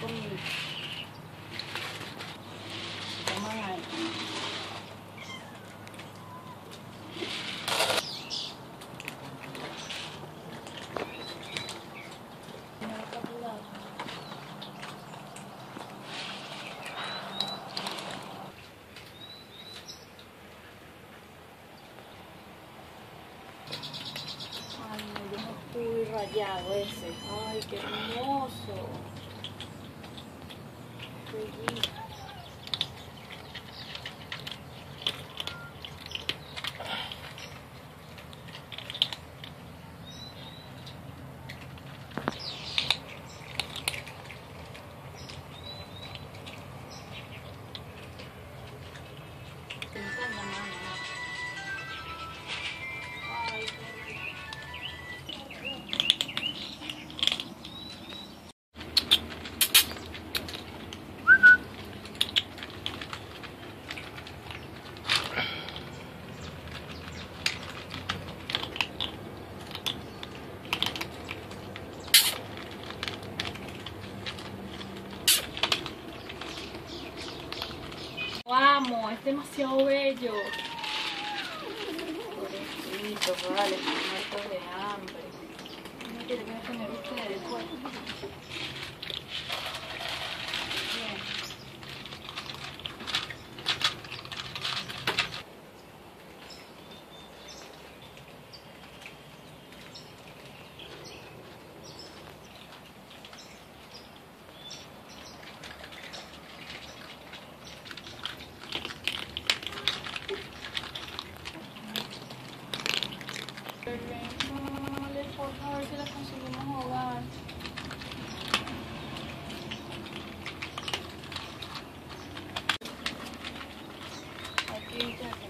조금 rayado ese. Ay, qué hermoso. Amo, es demasiado bello. Pobrecito, vale, están muertos de hambre. No ustedes, Vale, por la conseguimos ahogar. Aquí ya.